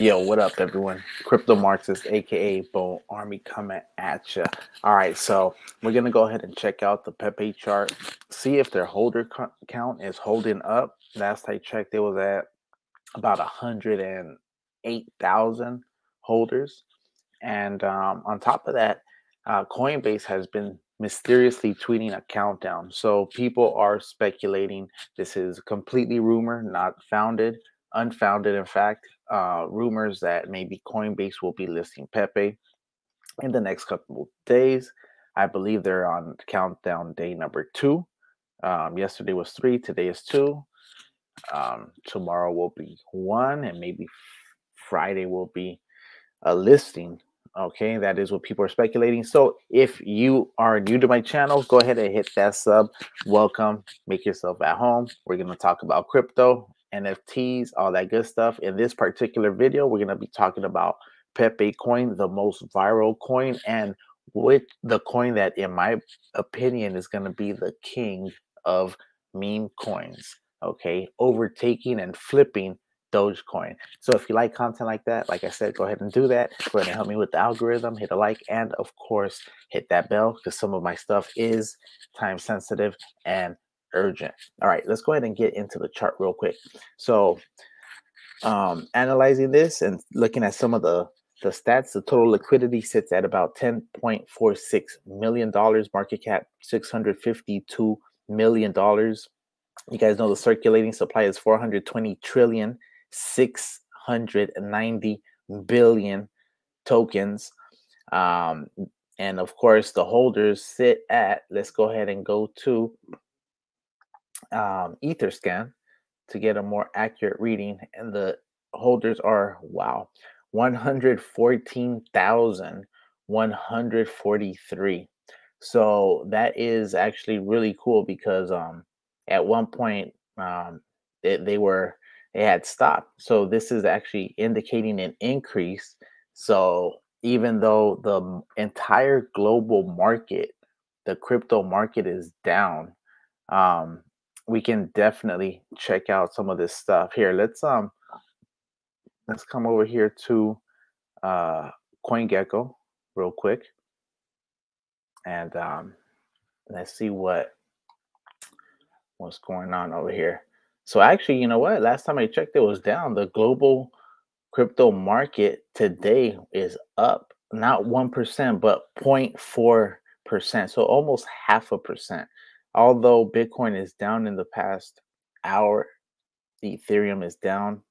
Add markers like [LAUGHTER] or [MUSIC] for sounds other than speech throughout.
Yo, what up, everyone? Crypto Marxist, aka Bone Army, coming at you. All right, so we're gonna go ahead and check out the Pepe chart, see if their holder count is holding up. Last I checked, it was at about 108,000 holders, and um, on top of that, uh, Coinbase has been mysteriously tweeting a countdown. So people are speculating this is completely rumor, not founded, unfounded, in fact uh, rumors that maybe Coinbase will be listing Pepe in the next couple of days. I believe they're on countdown day number two. Um, yesterday was three, today is two. Um, tomorrow will be one, and maybe Friday will be a listing. Okay, that is what people are speculating. So if you are new to my channel, go ahead and hit that sub. Welcome, make yourself at home. We're going to talk about crypto, NFTs, all that good stuff. In this particular video, we're going to be talking about Pepe coin, the most viral coin, and with the coin that, in my opinion, is going to be the king of meme coins. Okay, overtaking and flipping Dogecoin. So if you like content like that, like I said, go ahead and do that. Go ahead and help me with the algorithm. Hit a like and of course hit that bell because some of my stuff is time sensitive and urgent. All right, let's go ahead and get into the chart real quick. So, um, analyzing this and looking at some of the the stats, the total liquidity sits at about $10.46 million, market cap $652 million. You guys know the circulating supply is 420 trillion, 690 billion tokens. Um, and of course, the holders sit at, let's go ahead and go to um, Etherscan to get a more accurate reading, and the holders are wow, 114,143. So that is actually really cool because um, at one point um, they, they were they had stopped. So this is actually indicating an increase. So even though the entire global market, the crypto market is down, um, we can definitely check out some of this stuff here. Let's um let's come over here to uh CoinGecko real quick. And um let's see what what's going on over here. So actually, you know what? Last time I checked it was down. The global crypto market today is up not 1% but 0.4%. So almost half a percent although Bitcoin is down in the past hour, Ethereum is down,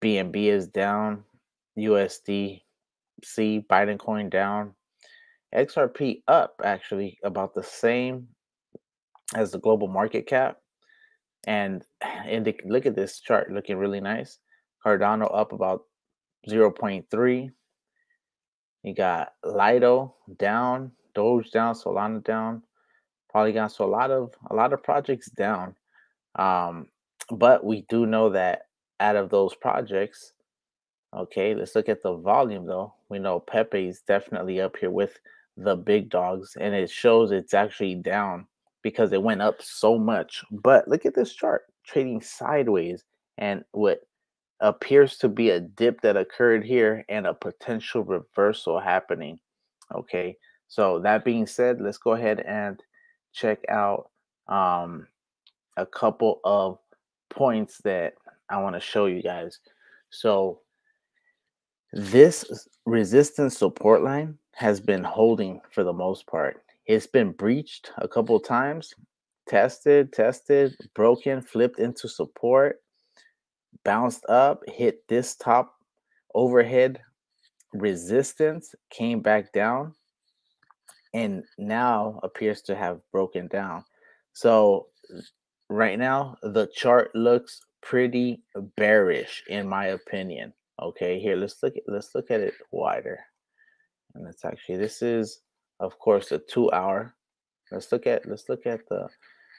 BNB is down, USD, C, Biden coin down, XRP up actually about the same as the global market cap. And, [SIGHS] and look at this chart looking really nice. Cardano up about 0.3. You got Lido down, Doge down, Solana down, Polygon. So a lot of a lot of projects down. Um, but we do know that out of those projects, okay, let's look at the volume though. We know Pepe is definitely up here with the big dogs, and it shows it's actually down because it went up so much. But look at this chart trading sideways and what appears to be a dip that occurred here and a potential reversal happening. Okay, so that being said, let's go ahead and check out um, a couple of points that I want to show you guys. So this resistance support line has been holding for the most part. It's been breached a couple of times, tested, tested, broken, flipped into support, bounced up, hit this top overhead resistance, came back down, and now appears to have broken down. So right now the chart looks pretty bearish in my opinion. Okay, here let's look at let's look at it wider. And it's actually this is of course a 2 hour. Let's look at let's look at the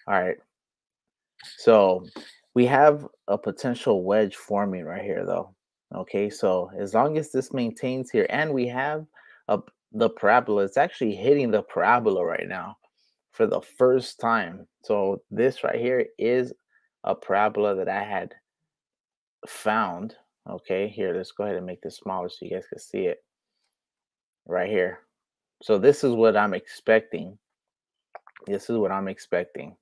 all right. So we have a potential wedge forming right here though. Okay, so as long as this maintains here and we have a the parabola. It's actually hitting the parabola right now for the first time. So this right here is a parabola that I had found. Okay, here, let's go ahead and make this smaller so you guys can see it right here. So this is what I'm expecting. This is what I'm expecting.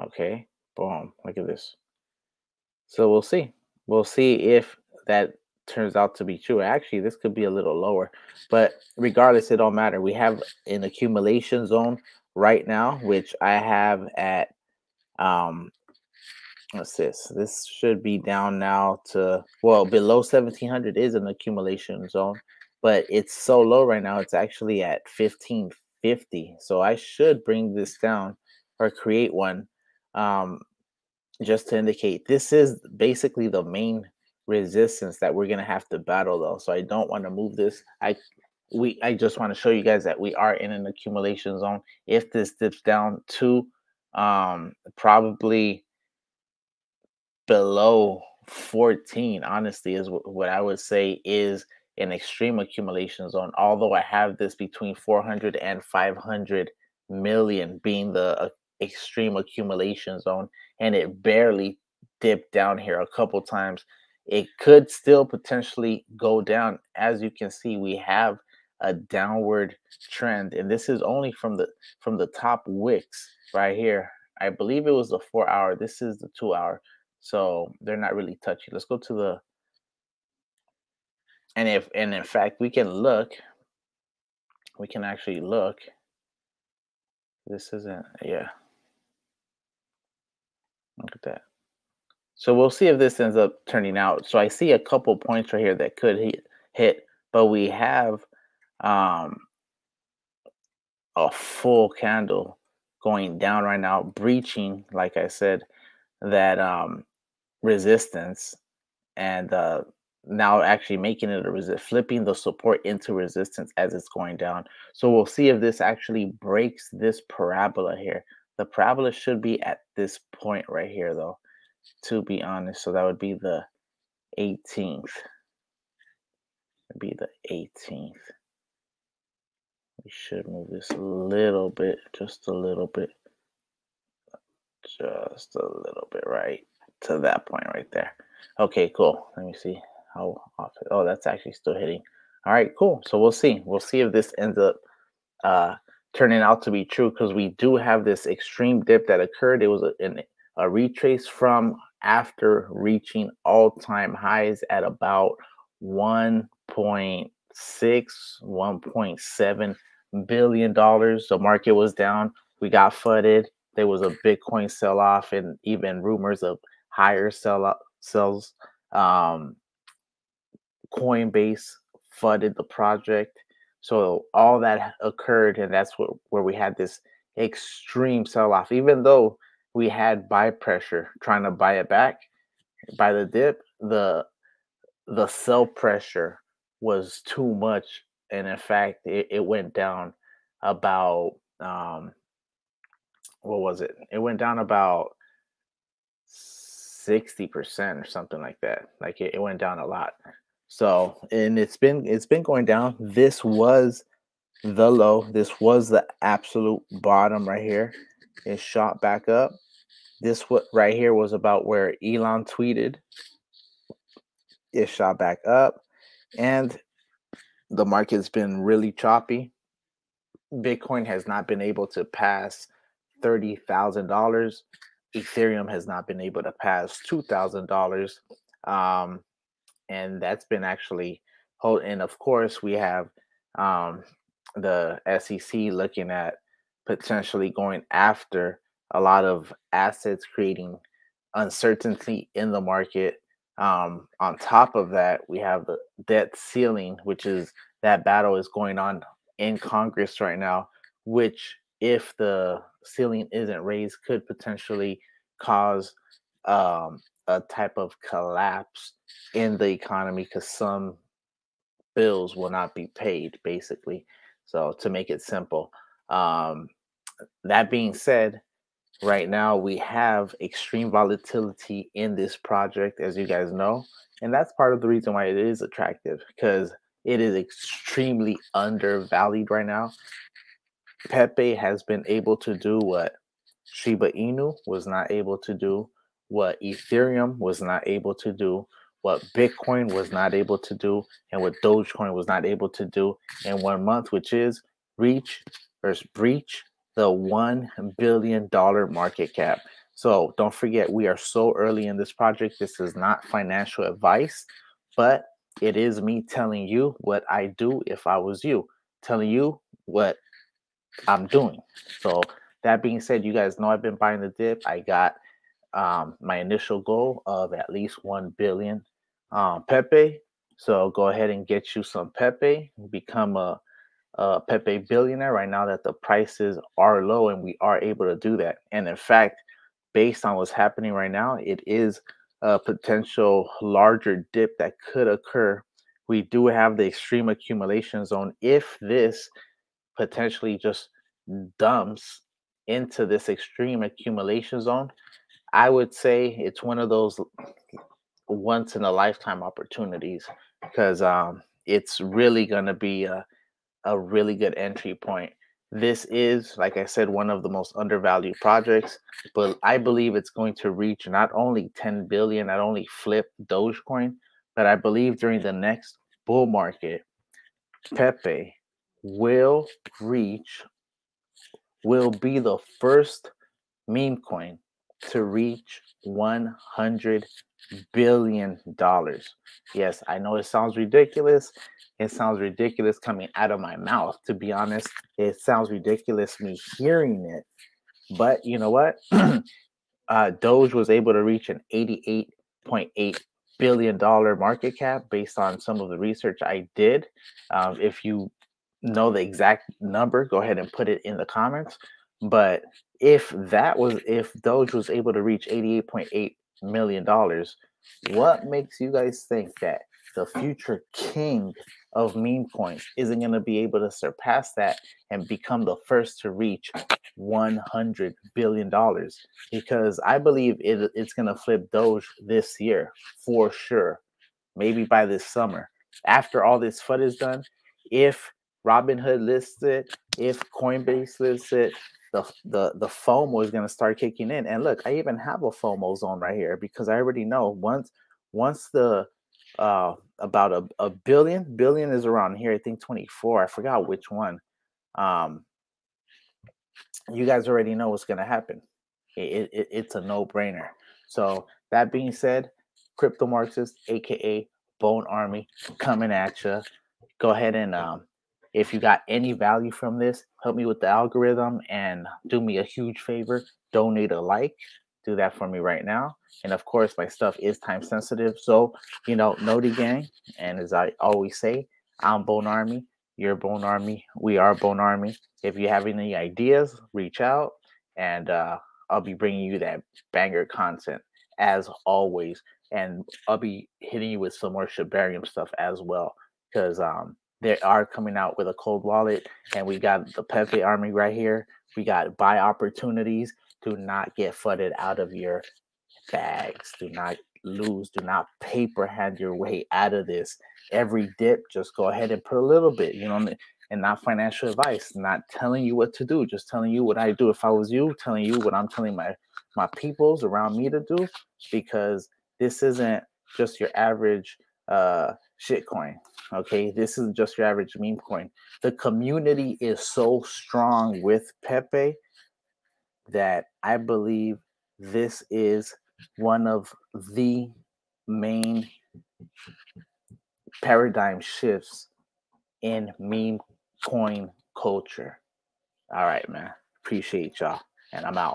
Okay, boom, look at this. So we'll see. We'll see if that turns out to be true. Actually, this could be a little lower, but regardless, it don't matter. We have an accumulation zone right now, which I have at um what's this? This should be down now to well below 1700 is an accumulation zone, but it's so low right now. It's actually at 1550. So I should bring this down or create one um, just to indicate this is basically the main resistance that we're gonna have to battle though. So I don't want to move this. I we I just want to show you guys that we are in an accumulation zone. If this dips down to um probably below 14, honestly, is what I would say is an extreme accumulation zone. Although I have this between 400 and 500 million being the uh, extreme accumulation zone, and it barely dipped down here a couple times. It could still potentially go down. As you can see, we have a downward trend, and this is only from the from the top wicks right here. I believe it was the four hour. This is the two hour. So they're not really touchy. Let's go to the and if and in fact we can look, we can actually look. This isn't yeah. Look at that. So we'll see if this ends up turning out. So I see a couple points right here that could hit, hit but we have um, a full candle going down right now, breaching, like I said, that um, resistance and uh, now actually making it a resist, flipping the support into resistance as it's going down. So we'll see if this actually breaks this parabola here. The parabola should be at this point right here, though, to be honest. So that would be the 18th. It'd be the 18th. We should move this a little bit, just a little bit, just a little bit right to that point right there. Okay, cool. Let me see how off. Oh, that's actually still hitting. All right, cool. So we'll see. We'll see if this ends up uh, turning out to be true because we do have this extreme dip that occurred. It was an, a retrace from after reaching all-time highs at about 1.6, 1.7 billion dollars. The market was down. We got flooded. There was a Bitcoin sell-off and even rumors of higher sell sells. Um, Coinbase flooded the project. So all that occurred, and that's what where we had this extreme sell-off. Even though we had buy pressure trying to buy it back by the dip, the the sell pressure was too much, and in fact, it, it went down about um, what was it? It went down about 60% or something like that. Like it, it went down a lot. So, and it's been it's been going down. This was the low. This was the absolute bottom right here. It shot back up. This what right here was about where Elon tweeted. It shot back up and the market's been really choppy. Bitcoin has not been able to pass $30,000 Ethereum has not been able to pass two thousand um, dollars, and that's been actually hold. And of course, we have um, the SEC looking at potentially going after a lot of assets, creating uncertainty in the market. Um, on top of that, we have the debt ceiling, which is that battle is going on in Congress right now, which if the ceiling isn't raised could potentially cause um, a type of collapse in the economy because some bills will not be paid basically so to make it simple um, that being said right now we have extreme volatility in this project as you guys know and that's part of the reason why it is attractive because it is extremely undervalued right now. Pepe has been able to do what Shiba Inu was not able to do, what Ethereum was not able to do, what Bitcoin was not able to do and what Dogecoin was not able to do in one month, which is reach or breach the $1 billion market cap. So don't forget, we are so early in this project. This is not financial advice, but it is me telling you what I do if I was you, telling you what I'm doing. So that being said, you guys know I've been buying the dip. I got um, my initial goal of at least 1 billion um, Pepe. So go ahead and get you some Pepe, become a, a Pepe billionaire right now that the prices are low and we are able to do that. And in fact, based on what's happening right now, it is a potential larger dip that could occur. We do have the extreme accumulation zone. If this potentially just dumps into this extreme accumulation zone, I would say it's one of those once in a lifetime opportunities because um, it's really going to be a, a really good entry point. This is, like I said, one of the most undervalued projects, but I believe it's going to reach not only 10 billion, not only flip Dogecoin, but I believe during the next bull market, Pepe will reach, will be the first meme coin to reach 100 billion dollars. Yes, I know it sounds ridiculous. It sounds ridiculous coming out of my mouth. To be honest, it sounds ridiculous me hearing it. But you know what? [CLEARS THROAT] uh, Doge was able to reach an 88.8 billion dollar market cap based on some of the research I did. Um, if you know the exact number, go ahead and put it in the comments. But if that was if Doge was able to reach 88.8 million dollars, what makes you guys think that the future king of meme coins isn't going to be able to surpass that and become the first to reach 100 billion dollars? Because i believe it, it's going to flip doge this year for sure. Maybe by this summer. After all this FUD is done if robinhood lists it if coinbase lists it the the the FOMO is going to start kicking in. And look, I even have a FOMO zone right here because I already know once once the uh about a, a billion billion is around here. I think 24. I forgot which one. Um you guys already know what's going to happen. It, it, it's a no-brainer. So that being said, crypto Marxist, aka Bone Army, coming at you. Go ahead and um, if you got any value from this, help me with the algorithm and do me a huge favor donate a like. Do that for me right now. And of course, my stuff is time sensitive. So, you know, know the gang. And as I always say, I'm Bone Army. You're Bone Army. We are Bone Army. If you have any ideas, reach out and uh, I'll be bringing you that banger content as always. And I'll be hitting you with some more Shibarium stuff as well. Because um, they are coming out with a cold wallet, and we got the Pepe Army right here. We got buy opportunities. Do not get flooded out of your bags. Do not lose. Do not paper hand your way out of this. Every dip, just go ahead and put a little bit, you know, and not financial advice, not telling you what to do, just telling you what I do if I was you, telling you what I'm telling my my peoples around me to do, because this isn't just your average uh shitcoin. Okay, this is just your average meme coin. The community is so strong with Pepe that I believe this is one of the main paradigm shifts in meme coin culture. All right, man. Appreciate y'all. And I'm out.